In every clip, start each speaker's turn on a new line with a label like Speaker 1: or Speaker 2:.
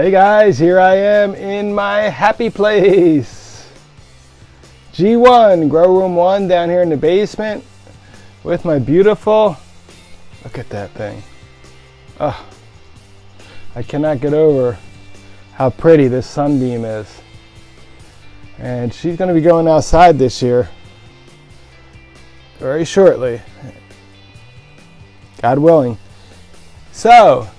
Speaker 1: Hey guys, here I am in my happy place. G1, Grow Room 1 down here in the basement with my beautiful, look at that thing. Oh, I cannot get over how pretty this sunbeam is. And she's gonna be going outside this year very shortly. God willing. So,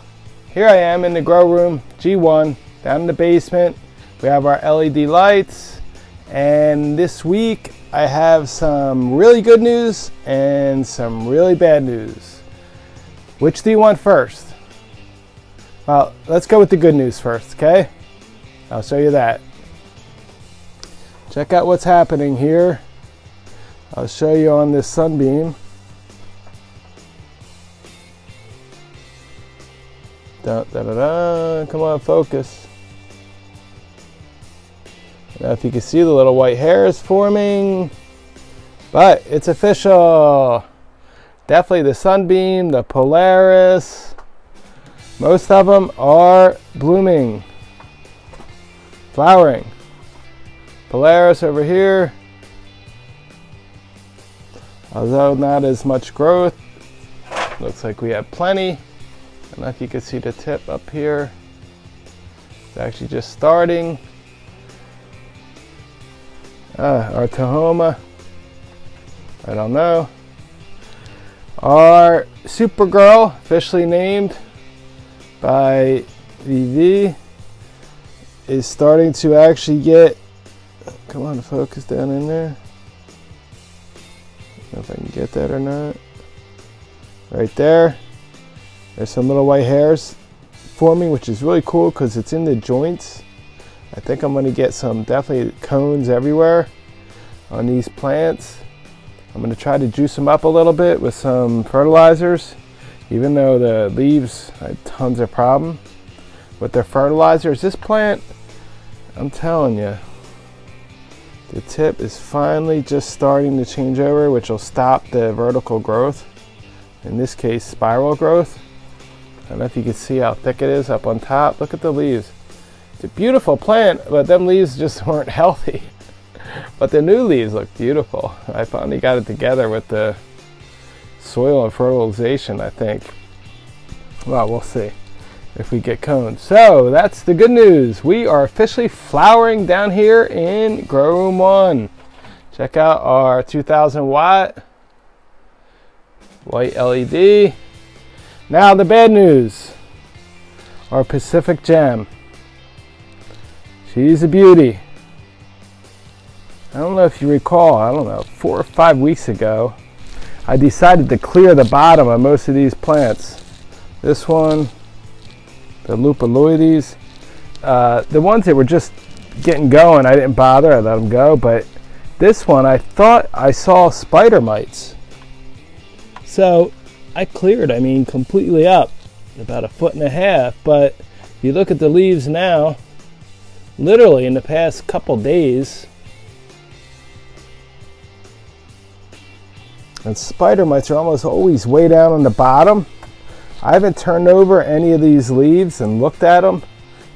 Speaker 1: here I am in the grow room, G1, down in the basement. We have our LED lights, and this week I have some really good news and some really bad news. Which do you want first? Well, let's go with the good news first, okay? I'll show you that. Check out what's happening here. I'll show you on this sunbeam. Da, da, da, da. Come on, focus. Now, if you can see the little white hairs forming, but it's official. Definitely the sunbeam, the Polaris. Most of them are blooming, flowering. Polaris over here. Although not as much growth, looks like we have plenty. I don't know if you can see the tip up here. It's actually just starting. Uh, our Tahoma, I don't know. Our Supergirl, officially named by Vivi, is starting to actually get, come on, focus down in there. I don't know if I can get that or not. Right there. There's some little white hairs forming, which is really cool because it's in the joints. I think I'm going to get some definitely cones everywhere on these plants. I'm going to try to juice them up a little bit with some fertilizers, even though the leaves have tons of problem with their fertilizers. This plant, I'm telling you, the tip is finally just starting to change over, which will stop the vertical growth. In this case, spiral growth. I don't know if you can see how thick it is up on top. Look at the leaves. It's a beautiful plant, but them leaves just weren't healthy. but the new leaves look beautiful. I finally got it together with the soil and fertilization, I think. Well, we'll see if we get cones. So that's the good news. We are officially flowering down here in Grow Room 1. Check out our 2000 watt white LED. Now the bad news. Our Pacific Gem. She's a beauty. I don't know if you recall, I don't know, four or five weeks ago, I decided to clear the bottom of most of these plants. This one, the Lupuloides. Uh, the ones that were just getting going, I didn't bother, I let them go, but this one, I thought I saw spider mites. So I cleared, I mean, completely up, about a foot and a half. But if you look at the leaves now, literally in the past couple days, and spider mites are almost always way down on the bottom. I haven't turned over any of these leaves and looked at them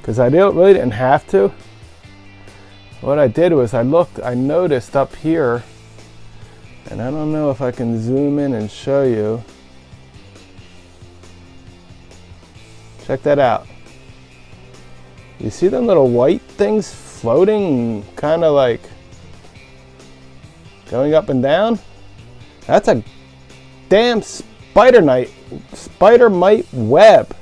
Speaker 1: because I didn't, really didn't have to. What I did was I looked, I noticed up here, and I don't know if I can zoom in and show you. Check that out. You see them little white things floating, kind of like going up and down? That's a damn spider mite, spider mite web.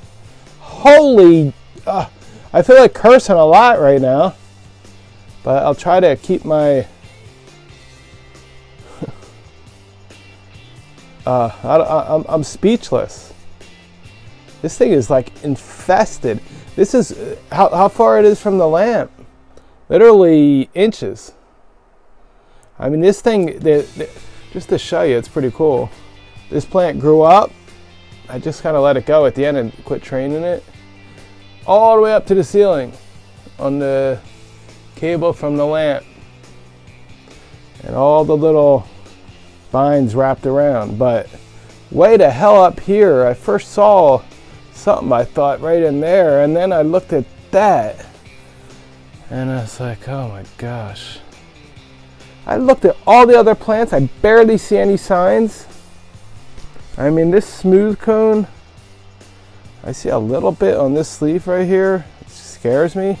Speaker 1: Holy, uh, I feel like cursing a lot right now, but I'll try to keep my uh, I, am I'm speechless. This thing is like infested. This is uh, how, how far it is from the lamp. Literally inches. I mean, this thing, the, the, just to show you, it's pretty cool. This plant grew up. I just kind of let it go at the end and quit training it. All the way up to the ceiling on the cable from the lamp. And all the little vines wrapped around. But way the hell up here, I first saw something I thought right in there, and then I looked at that. And I was like, oh my gosh. I looked at all the other plants. I barely see any signs. I mean, this smooth cone, I see a little bit on this leaf right here. It scares me.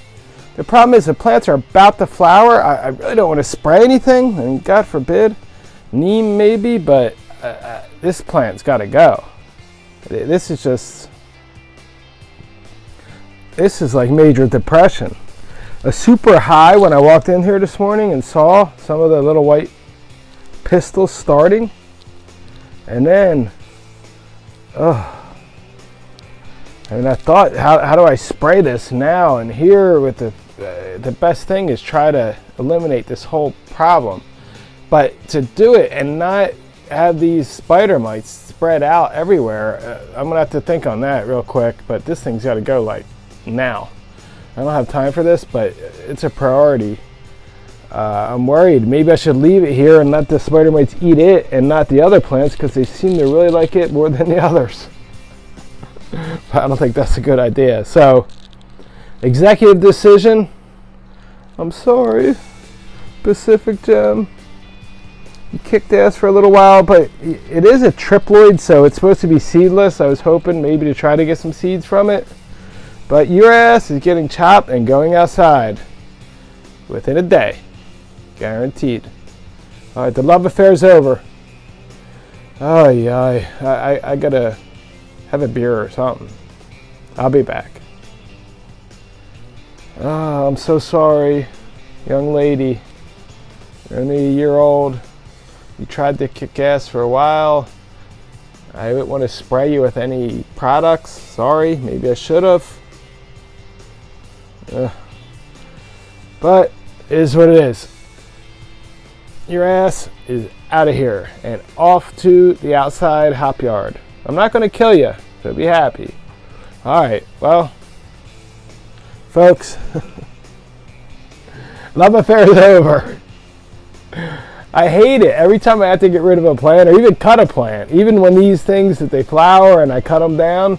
Speaker 1: The problem is the plants are about to flower. I, I really don't want to spray anything. Mean, God forbid. Neem maybe, but uh, uh, this plant's got to go. This is just, this is like major depression. A super high when I walked in here this morning and saw some of the little white pistils starting. And then, oh, mean, I thought, how, how do I spray this now? And here with the, uh, the best thing is try to eliminate this whole problem. But to do it and not have these spider mites spread out everywhere, uh, I'm gonna have to think on that real quick. But this thing's got to go like now. I don't have time for this, but it's a priority. Uh, I'm worried. Maybe I should leave it here and let the spider mites eat it and not the other plants because they seem to really like it more than the others. but I don't think that's a good idea. So, executive decision. I'm sorry, Pacific Gem. You kicked ass for a little while, but it is a triploid, so it's supposed to be seedless. I was hoping maybe to try to get some seeds from it. But your ass is getting chopped and going outside within a day. Guaranteed. All right, the love affair's over. Oh, yeah, I, I, I gotta have a beer or something. I'll be back. Oh, I'm so sorry, young lady. You're only a year old. You tried to kick ass for a while. I didn't want to spray you with any products. Sorry, maybe I should have. Uh, but it is what it is. Your ass is out of here and off to the outside hop yard. I'm not going to kill you, so be happy. All right, well, folks, love affair is over. I hate it every time I have to get rid of a plant or even cut a plant. Even when these things that they flower and I cut them down,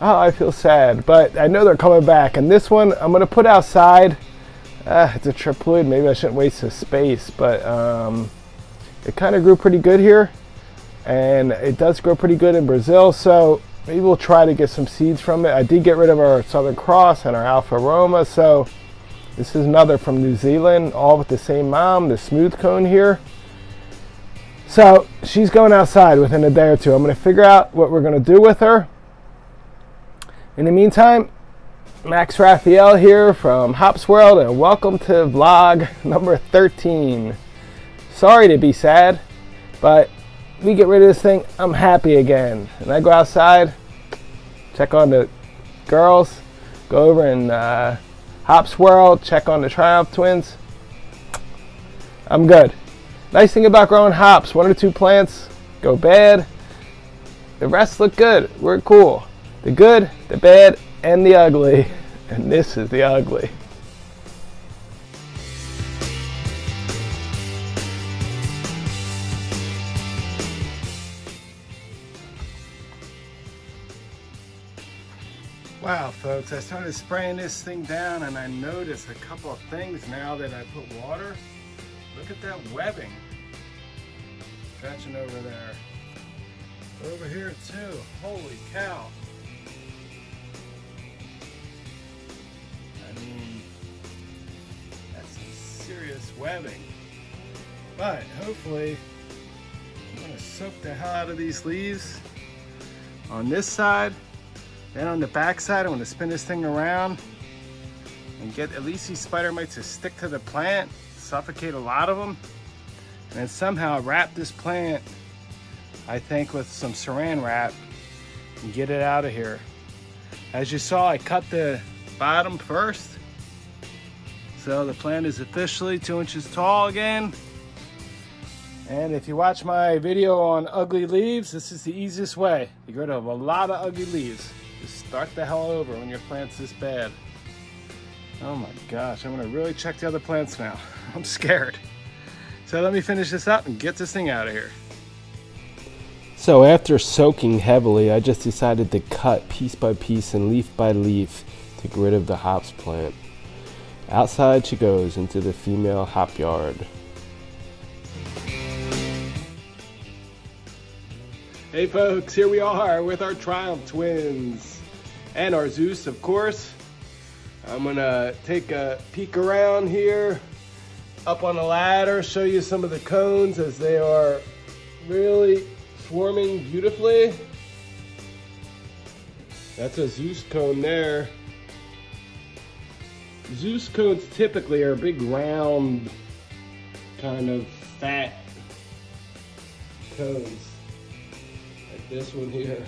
Speaker 1: oh, I feel sad. But I know they're coming back. And this one I'm going to put outside. Uh, it's a triploid. Maybe I shouldn't waste the space, but um, it kind of grew pretty good here and it does grow pretty good in Brazil. So maybe we'll try to get some seeds from it. I did get rid of our Southern Cross and our Alfa Roma. So this is another from New Zealand, all with the same mom, the smooth cone here. So she's going outside within a day or two. I'm going to figure out what we're going to do with her. In the meantime, Max Raphael here from Hops World, and welcome to vlog number 13. Sorry to be sad, but we get rid of this thing, I'm happy again. And I go outside, check on the girls, go over and uh, Hops World, check on the Triumph twins. I'm good. Nice thing about growing hops, one or two plants go bad. The rest look good. We're cool. The good, the bad, and the ugly. And this is the ugly. Wow, folks, I started spraying this thing down and I noticed a couple of things now that I put water. Look at that webbing stretching over there. Over here too, holy cow. I mean, that's some serious webbing. But hopefully, I'm gonna soak the hell out of these leaves on this side then on the back side, I'm gonna spin this thing around and get at least these spider mites to stick to the plant, suffocate a lot of them, and then somehow wrap this plant, I think with some saran wrap and get it out of here. As you saw, I cut the bottom first. So the plant is officially two inches tall again. And if you watch my video on ugly leaves, this is the easiest way to get rid of a lot of ugly leaves. Just start the hell over when your plant's this bad. Oh my gosh, I'm gonna really check the other plants now. I'm scared. So let me finish this up and get this thing out of here. So after soaking heavily, I just decided to cut piece by piece and leaf by leaf to get rid of the hops plant. Outside she goes into the female hop yard. Hey folks, here we are with our Triumph twins and our Zeus, of course. I'm gonna take a peek around here, up on the ladder, show you some of the cones as they are really forming beautifully. That's a Zeus cone there. Zeus cones typically are big round, kind of fat cones. Like this one here.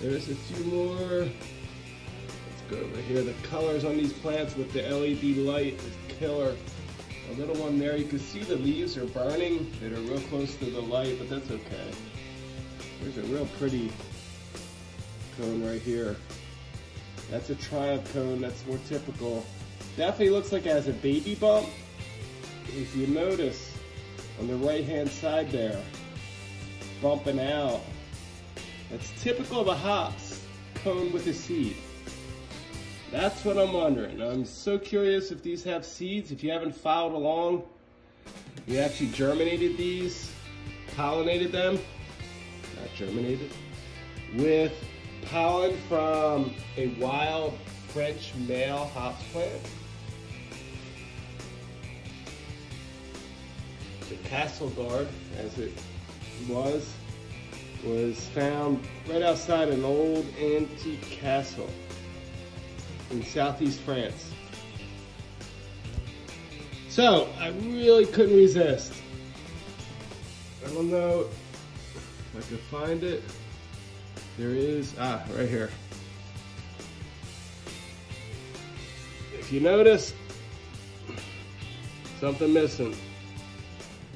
Speaker 1: There's a few more. Let's go over here. The colors on these plants with the LED light is killer. A little one there, you can see the leaves are burning. They're real close to the light, but that's okay. There's a real pretty cone right here. That's a Triumph cone, that's more typical. Definitely looks like it has a baby bump. If you notice on the right hand side there, bumping out. That's typical of a hops cone with a seed. That's what I'm wondering. I'm so curious if these have seeds. If you haven't followed along, we actually germinated these, pollinated them, not germinated, with pollen from a wild French male hops plant. The castle guard, as it was, was found right outside an old antique castle in southeast France. So, I really couldn't resist. I don't know if I could find it. There is, ah, right here. If you notice, something missing.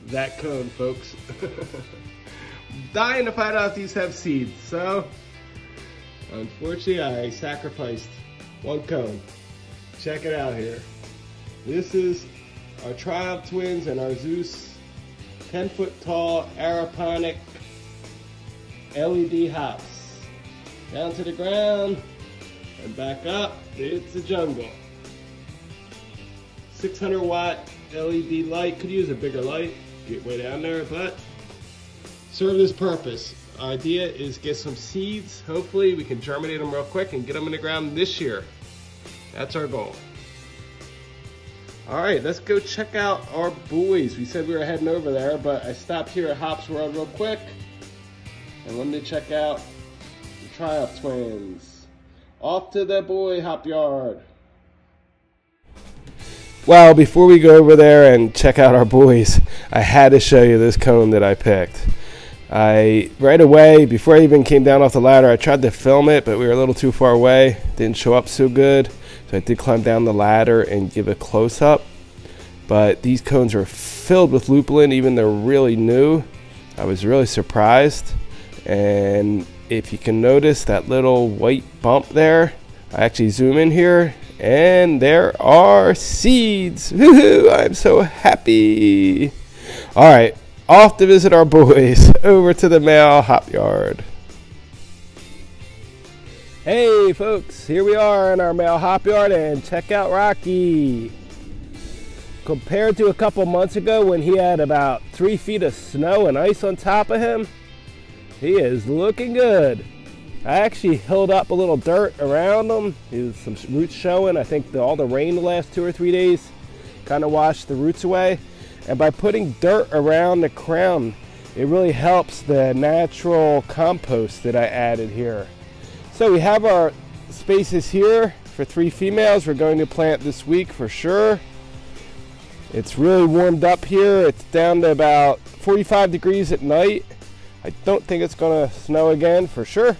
Speaker 1: That cone, folks. Dying to find out if these have seeds. So, unfortunately, I sacrificed one cone. Check it out here. This is our Triumph Twins and our Zeus 10 foot tall aeroponic LED hops. Down to the ground and back up, it's a jungle. 600 watt LED light, could use a bigger light, get way down there, but serve this purpose. idea is get some seeds. Hopefully we can germinate them real quick and get them in the ground this year. That's our goal. All right, let's go check out our boys. We said we were heading over there, but I stopped here at Hops World real quick. And let me check out Triumph Twins. Off to the boy hop yard. Well, before we go over there and check out our boys, I had to show you this cone that I picked. I right away before I even came down off the ladder, I tried to film it, but we were a little too far away. Didn't show up so good, so I did climb down the ladder and give a close up. But these cones are filled with lupulin, even they're really new. I was really surprised. And if you can notice that little white bump there, I actually zoom in here and there are seeds. I'm so happy. All right, off to visit our boys over to the male hop yard. Hey folks, here we are in our male hop yard and check out Rocky. Compared to a couple months ago when he had about three feet of snow and ice on top of him, he is looking good. I actually hilled up a little dirt around him. There's some roots showing. I think the, all the rain the last two or three days kind of washed the roots away. And by putting dirt around the crown, it really helps the natural compost that I added here. So we have our spaces here for three females. We're going to plant this week for sure. It's really warmed up here. It's down to about 45 degrees at night. I don't think it's going to snow again for sure.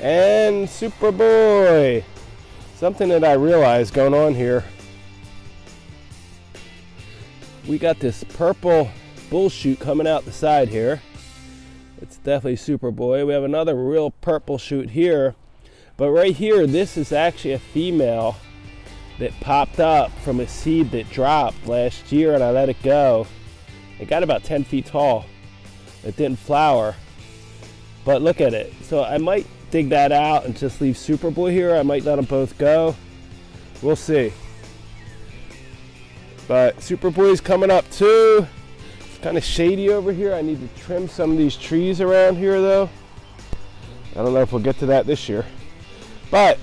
Speaker 1: And Superboy. Something that I realized going on here. We got this purple bull shoot coming out the side here. It's definitely Superboy. We have another real purple shoot here. But right here, this is actually a female that popped up from a seed that dropped last year and I let it go. It got about 10 feet tall. It didn't flower. But look at it. So I might dig that out and just leave Superboy here. I might let them both go. We'll see. But Superboy's coming up too. It's kind of shady over here. I need to trim some of these trees around here though. I don't know if we'll get to that this year. But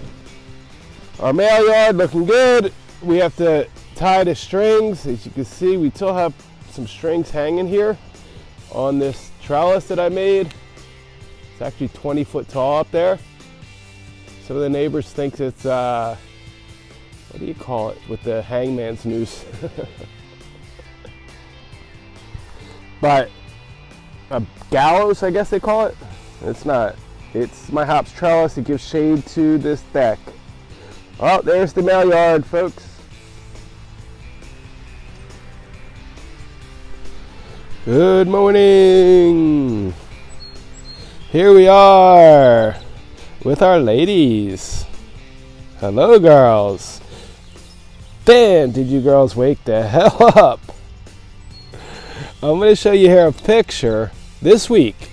Speaker 1: our male yard looking good. We have to tie the strings. As you can see, we still have some strings hanging here on this trellis that I made. It's actually 20 foot tall up there. Some of the neighbors think it's, uh, what do you call it, with the hangman's noose. but a gallows, I guess they call it. It's not. It's my hops trellis. It gives shade to this deck. Oh, there's the male yard, folks. Good morning. Here we are with our ladies. Hello, girls. Damn, did you girls wake the hell up? I'm going to show you here a picture this week.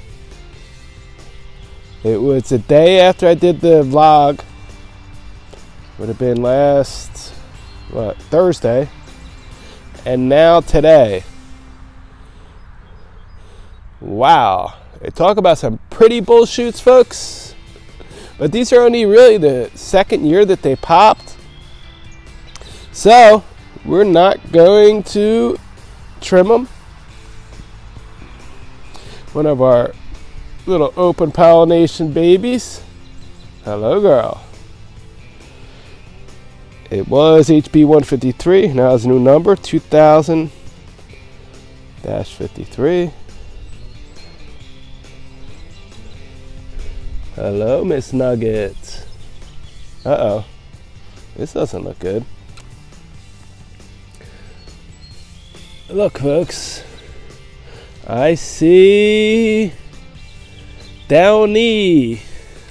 Speaker 1: It was the day after I did the vlog. Would have been last, what, Thursday. And now today. Wow. Talk about some pretty bull shoots, folks. But these are only really the second year that they popped. So, we're not going to trim them. One of our little open pollination babies. Hello, girl. It was HB 153. Now it's a new number 2000 53. Hello, Miss Nugget. Uh oh. This doesn't look good. Look, folks. I see Downy.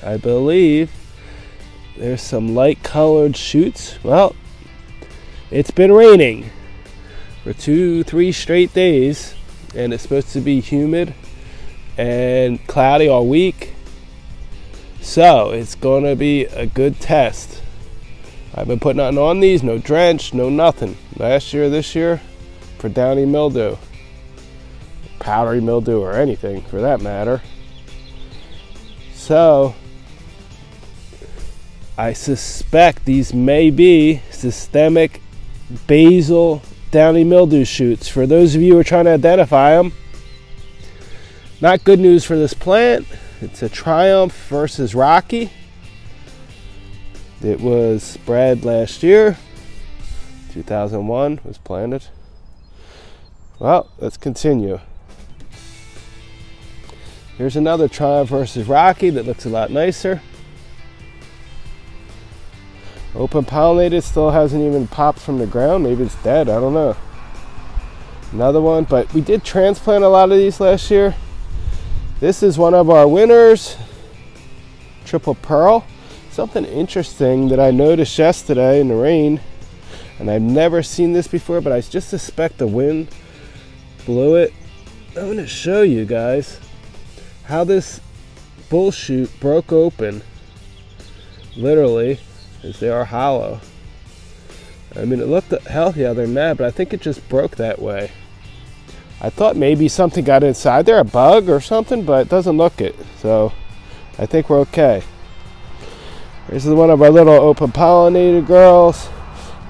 Speaker 1: I believe there's some light colored shoots. Well, it's been raining for two, three straight days, and it's supposed to be humid and cloudy all week. So it's gonna be a good test. I've been putting nothing on these, no drench, no nothing. Last year, this year, for downy mildew, powdery mildew, or anything for that matter. So I suspect these may be systemic basal downy mildew shoots. For those of you who are trying to identify them, not good news for this plant. It's a Triumph versus Rocky. It was bred last year. 2001 was planted. Well, let's continue. Here's another Triumph versus Rocky that looks a lot nicer. Open pollinated, still hasn't even popped from the ground. Maybe it's dead, I don't know. Another one, but we did transplant a lot of these last year. This is one of our winners, Triple Pearl. Something interesting that I noticed yesterday in the rain, and I've never seen this before, but I just suspect the wind blew it. I'm gonna show you guys how this bull shoot broke open, literally, as they are hollow. I mean, it looked healthy other than that, but I think it just broke that way. I thought maybe something got inside there, a bug or something, but it doesn't look it. So I think we're okay. This is one of our little open pollinated girls.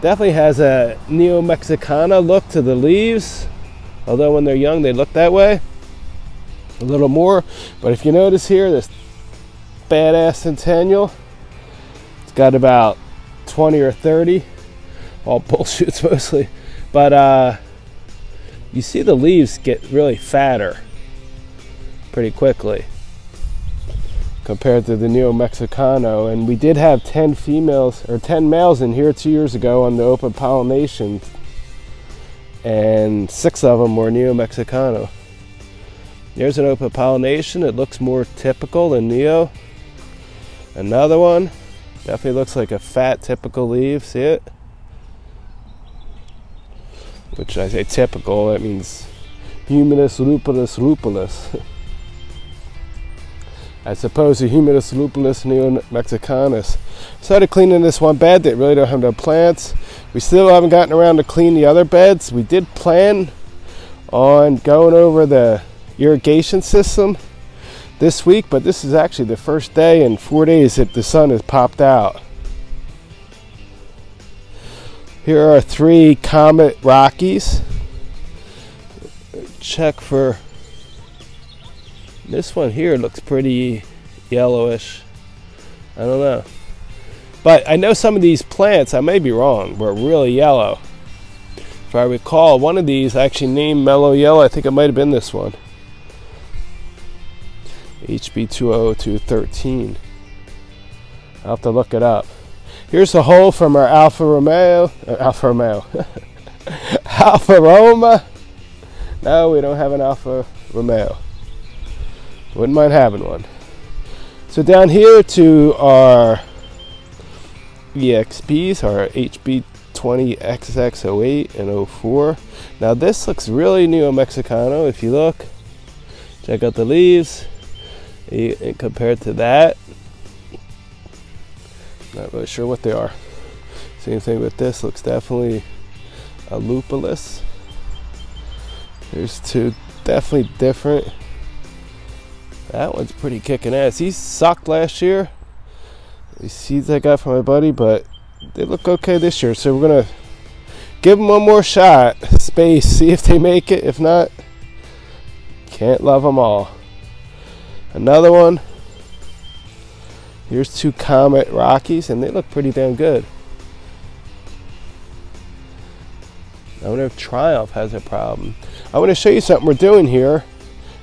Speaker 1: Definitely has a Neo Mexicana look to the leaves. Although when they're young, they look that way. A little more. But if you notice here, this badass centennial, it's got about 20 or 30. All bullshits mostly. But uh, you see the leaves get really fatter pretty quickly compared to the Neo Mexicano. And we did have 10 females or 10 males in here two years ago on the open pollination, and six of them were Neo Mexicano. There's an open pollination. It looks more typical than Neo. Another one definitely looks like a fat typical leaf. See it? Which I say typical, that means Humulus lupulus lupulus. as opposed to Humulus lupulus neo-mexicanus. Started cleaning this one bed that really don't have no plants. We still haven't gotten around to clean the other beds. We did plan on going over the irrigation system this week, but this is actually the first day in four days that the sun has popped out. Here are three Comet Rockies. Check for this one here looks pretty yellowish. I don't know. But I know some of these plants, I may be wrong, were really yellow. If I recall, one of these I actually named Mellow Yellow. I think it might have been this one. HB20213. I'll have to look it up. Here's a hole from our Alfa Romeo. Uh, Alfa Romeo. Alfa Roma. No, we don't have an Alfa Romeo. Wouldn't mind having one. So down here to our EXPs, our HB20XX08 and 04. Now this looks really Neo Mexicano if you look. Check out the leaves. Compared to that, not really sure what they are. Same thing with this, looks definitely uh, a lupulus. There's two, definitely different. That one's pretty kicking ass. He sucked last year. These seeds I got from my buddy, but they look okay this year. So we're gonna give them one more shot. Space, see if they make it. If not, can't love them all. Another one. Here's two Comet Rockies, and they look pretty damn good. I wonder if Triumph has a problem. I want to show you something we're doing here.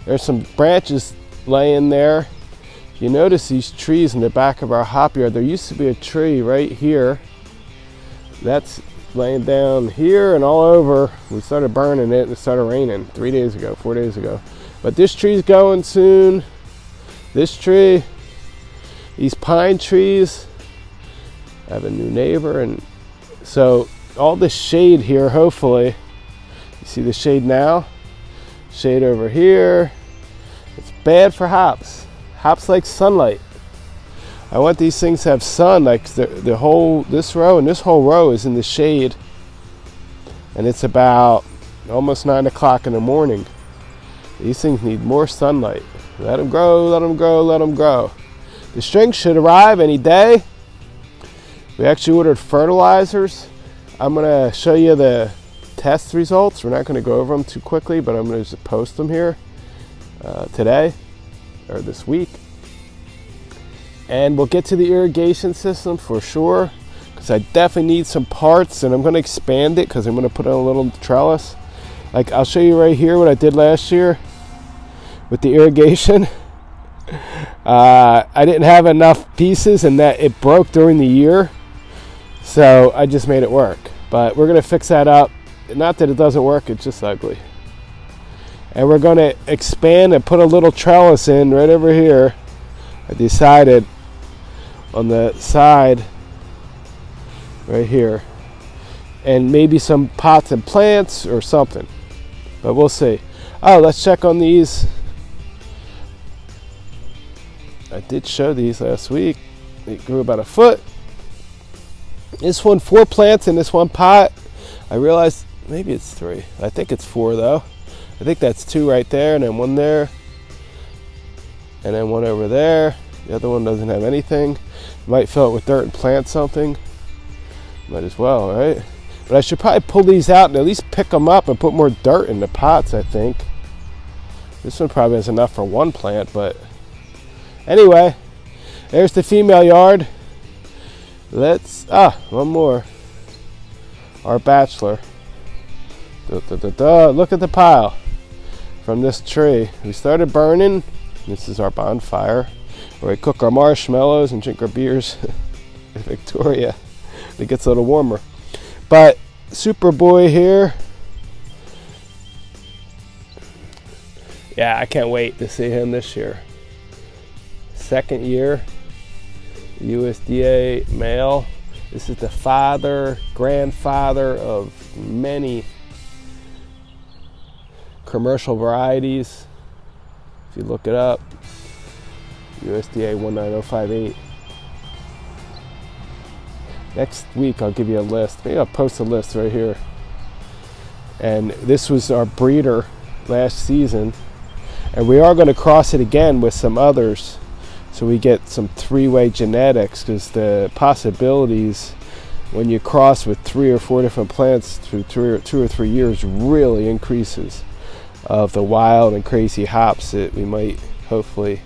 Speaker 1: There's some branches laying there. You notice these trees in the back of our hop yard, there used to be a tree right here. That's laying down here and all over. We started burning it and it started raining three days ago, four days ago. But this tree's going soon. This tree, these pine trees, I have a new neighbor and so all the shade here, hopefully, you see the shade now? Shade over here, it's bad for hops. Hops like sunlight. I want these things to have sun, like the, the whole, this row and this whole row is in the shade. And it's about almost nine o'clock in the morning. These things need more sunlight. Let them grow, let them grow, let them grow. The strings should arrive any day. We actually ordered fertilizers. I'm gonna show you the test results. We're not gonna go over them too quickly, but I'm gonna just post them here uh, today or this week. And we'll get to the irrigation system for sure because I definitely need some parts and I'm to expand it because I'm to put on a little trellis. Like I'll show you right here what I did last year with the irrigation. Uh, I didn't have enough pieces and that it broke during the year. So I just made it work. But we're going to fix that up. Not that it doesn't work, it's just ugly and we're going to expand and put a little trellis in right over here I decided on the side right here and maybe some pots and plants or something but we'll see oh let's check on these I did show these last week they grew about a foot this one four plants in this one pot I realized maybe it's three I think it's four though I think that's two right there, and then one there, and then one over there. The other one doesn't have anything. Might fill it with dirt and plant something. Might as well, right? But I should probably pull these out and at least pick them up and put more dirt in the pots, I think. This one probably has enough for one plant, but anyway, there's the female yard. Let's, ah, one more. Our bachelor. Da, da, da, Look at the pile from this tree. We started burning. This is our bonfire where we cook our marshmallows and drink our beers in Victoria. It gets a little warmer. But Superboy here. Yeah, I can't wait to see him this year. Second year, USDA male. This is the father, grandfather of many commercial varieties. If you look it up, USDA 19058. Next week I'll give you a list. Maybe I'll post a list right here. And this was our breeder last season. And we are going to cross it again with some others so we get some three-way genetics because the possibilities when you cross with three or four different plants through three or two or three years really increases of the wild and crazy hops that we might hopefully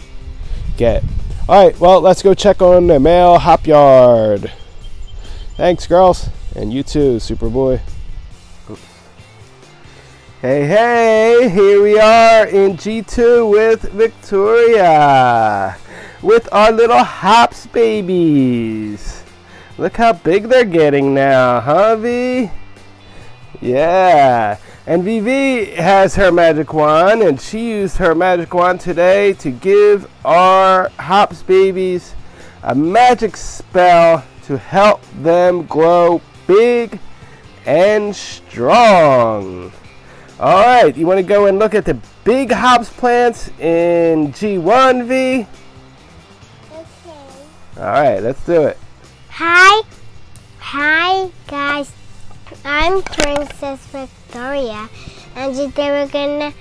Speaker 1: get. All right, well, let's go check on the male hop yard. Thanks, girls, and you too, Superboy. Hey, hey, here we are in G2 with Victoria with our little hops babies. Look how big they're getting now, huh, V? Yeah. And Vivi has her magic wand, and she used her magic wand today to give our hops babies a magic spell to help them grow big and strong. All right, you want to go and look at the big hops plants in G1, V?
Speaker 2: Okay.
Speaker 1: All right, let's do it.
Speaker 2: Hi. Hi, guys. I'm Princess Victoria. And today we're gonna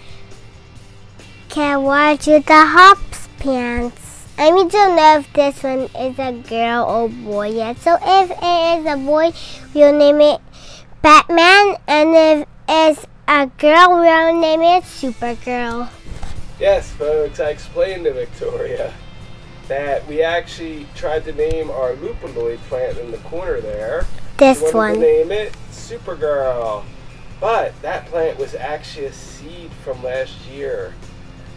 Speaker 2: get watch with the hops pants. And we don't know if this one is a girl or boy yet. So if it is a boy, we'll name it Batman. And if it's a girl, we'll name it Supergirl.
Speaker 1: Yes, folks, I explained to Victoria that we actually tried to name our lupinoid plant in the corner there.
Speaker 2: This
Speaker 1: we wanted
Speaker 2: one.
Speaker 1: to name it Supergirl. But that plant was actually a seed from last year.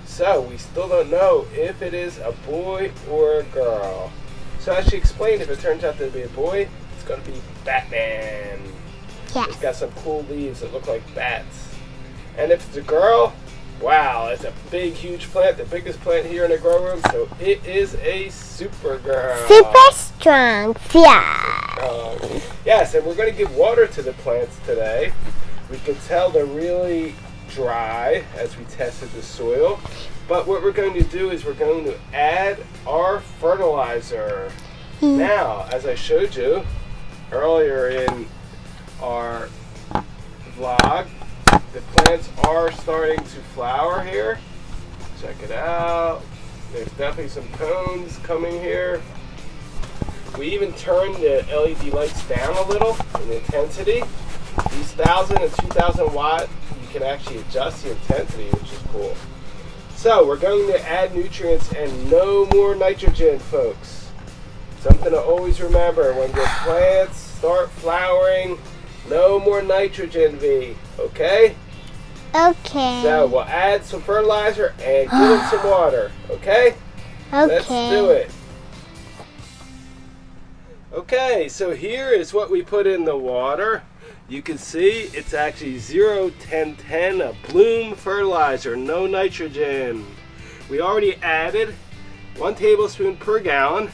Speaker 1: So we still don't know if it is a boy or a girl. So as she explained, if it turns out to be a boy, it's going to be Batman. it's got some cool leaves that look like bats. And if it's a girl, wow, it's a big, huge plant, the biggest plant here in the grow room. So it is a super girl.
Speaker 2: Super strong. Yeah.
Speaker 1: Uh, yes, and we're going to give water to the plants today. We can tell they're really dry as we tested the soil. But what we're going to do is we're going to add our fertilizer. Now, as I showed you earlier in our vlog, the plants are starting to flower here. Check it out. There's definitely some cones coming here. We even turned the LED lights down a little in intensity. These 1000 and 2000 watt, you can actually adjust the intensity, which is cool. So we're going to add nutrients and no more nitrogen, folks. Something to always remember when your plants start flowering, no more nitrogen, V. Okay?
Speaker 2: Okay.
Speaker 1: So we'll add some fertilizer and give them some water. Okay?
Speaker 2: okay.
Speaker 1: Let's do it. Okay, so here is what we put in the water. You can see it's actually 0, 10, 10, a bloom fertilizer, no nitrogen. We already added one tablespoon per gallon.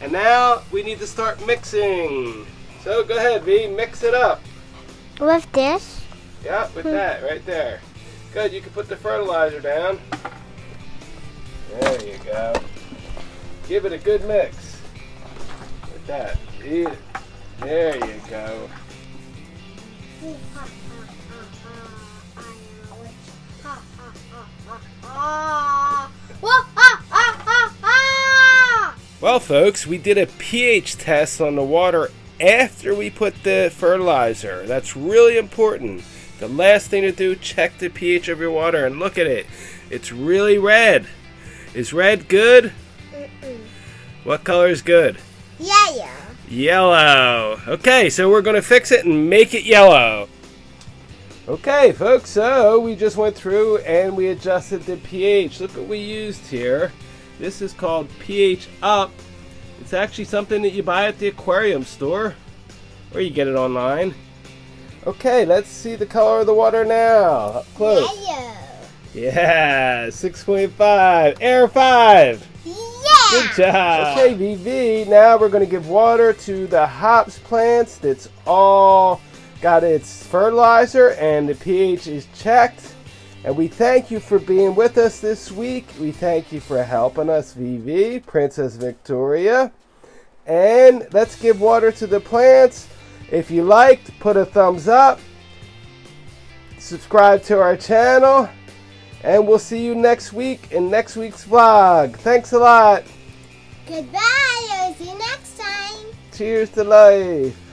Speaker 1: And now we need to start mixing. So go ahead, V, mix it up.
Speaker 2: With this?
Speaker 1: Yeah, with hmm. that right there. Good, you can put the fertilizer down. There you go. Give it a good mix. With that. There you go. Well, folks, we did a pH test on the water after we put the fertilizer. That's really important. The last thing to do, check the pH of your water and look at it. It's really red. Is red good? What color is good?
Speaker 2: Yeah, yeah.
Speaker 1: Yellow. Okay, so we're going to fix it and make it yellow. Okay, folks, so we just went through and we adjusted the pH. Look what we used here. This is called pH Up. It's actually something that you buy at the aquarium store or you get it online. Okay, let's see the color of the water now. Up close.
Speaker 2: Yellow.
Speaker 1: Yeah, 6.5. Air 5.
Speaker 2: Yeah.
Speaker 1: Good job. Okay, Vivi. Now we're going to give water to the hops plants. That's all got its fertilizer and the pH is checked. And we thank you for being with us this week. We thank you for helping us, Vivi, Princess Victoria. And let's give water to the plants. If you liked, put a thumbs up. Subscribe to our channel. And we'll see you next week in next week's vlog. Thanks a lot.
Speaker 2: Goodbye. I'll see you next time.
Speaker 1: Cheers to life.